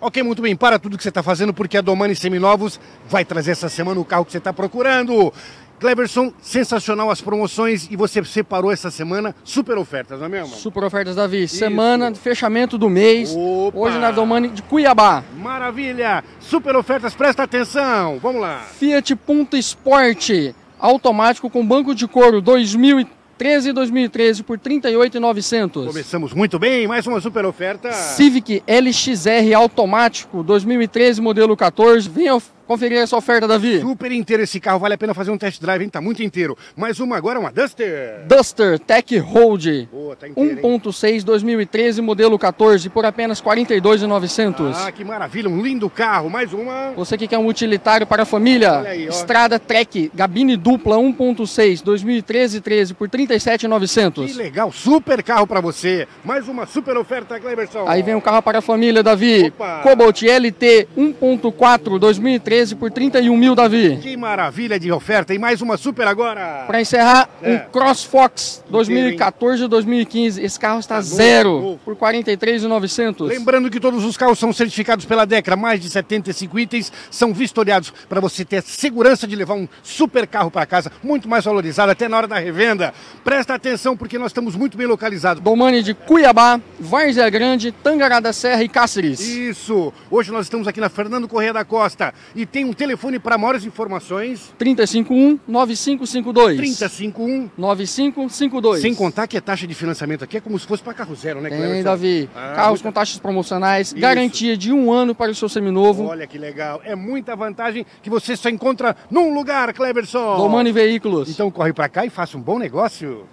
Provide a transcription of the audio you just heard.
Ok, muito bem, para tudo que você está fazendo, porque a Domani Seminovos vai trazer essa semana o carro que você está procurando. Cleverson, sensacional as promoções e você separou essa semana super ofertas, não é mesmo? Super ofertas, Davi. Semana de fechamento do mês. Opa! Hoje na Domani de Cuiabá. Maravilha! Super ofertas, presta atenção. Vamos lá. Fiat Punto Sport automático com banco de couro 2013 e 2013 por 38.900. Começamos muito bem, mais uma super oferta. Civic LXR automático 2013 modelo 14. Venha conferir essa oferta, Davi. Super inteiro esse carro, vale a pena fazer um test drive, hein? Tá muito inteiro. Mais uma agora, uma Duster. Duster Tech Hold tá inteiro, hein? 1.6 2013 modelo 14 por apenas 42.900. Ah, que maravilha, um lindo carro. Mais uma. Você que quer um utilitário para a família, aí. Estrada Trek, gabine dupla 1.6, 2013 13 por Que 37.900. legal, super carro pra você. Mais uma super oferta, Cleverson. Aí vem um carro para a família, Davi. Opa. Cobalt LT 1.4, 2013 por 31 mil, Davi. Que maravilha de oferta. E mais uma super agora. Para encerrar, É. um CrossFox 2014 e 2015. Esse carro está Tá novo, zero novo. por 43.900. Lembrando que todos os carros são certificados pela Decra, mais de 75 itens são vistoriados para você ter segurança de levar um super carro para casa, muito mais valorizado até na hora da revenda. Presta atenção porque nós estamos muito bem localizados. Domani de Cuiabá, Várzea Grande, Tangará da Serra e Cáceres. Isso! Hoje nós estamos aqui na Fernando Correia da Costa e tem um telefone para maiores informações: 351 9552. 351. 9552. Sem contar que a taxa de financiamento aqui é como se fosse para carro zero, né, Tem? Davi. Ah, Carros muito- com taxas promocionais, garantia de um ano para o seu seminovo. Olha que legal. É muita vantagem que você só encontra num lugar, Cleverson. Domani Veículos. Então corre para cá e faça um bom negócio.